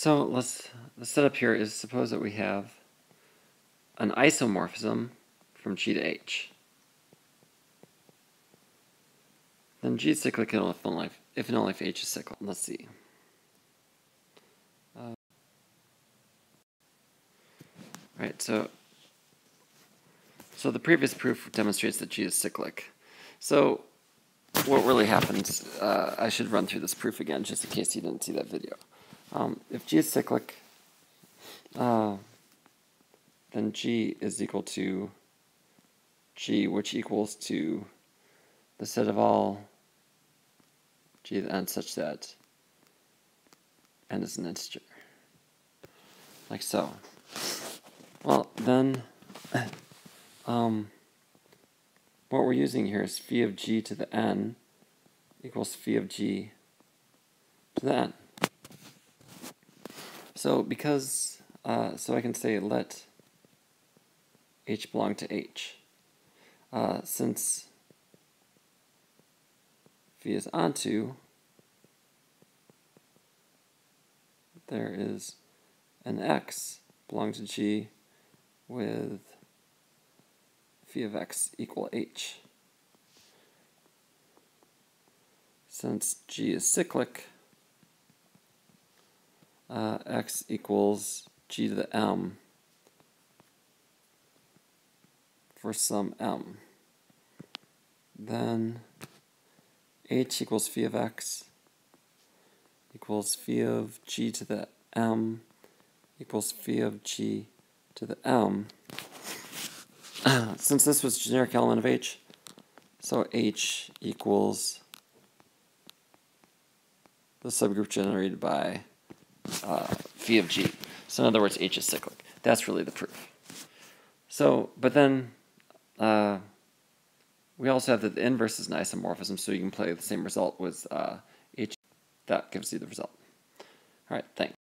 So let's the setup here is suppose that we have an isomorphism from G to H. Then G is cyclic if only if and only if H is cyclic. Let's see. Uh, right, so so the previous proof demonstrates that G is cyclic. So what really happens, uh, I should run through this proof again just in case you didn't see that video. Um, if G is cyclic, uh, then G is equal to G, which equals to the set of all G the n such that n is an integer. Like so. Well, then, um, what we're using here is phi of g to the n equals phi of g to the n. So because, uh, so I can say let h belong to h. Uh, since phi is onto, there is an x belong to g with phi of x equal h. Since g is cyclic, uh, x equals g to the m for some m. Then h equals phi of x equals phi of g to the m equals phi of g to the m. Since this was generic element of h, so h equals the subgroup generated by uh, phi of g. So in other words, h is cyclic. That's really the proof. So, but then uh, we also have that the inverse is an isomorphism, so you can play the same result with uh, h. That gives you the result. All right, thanks.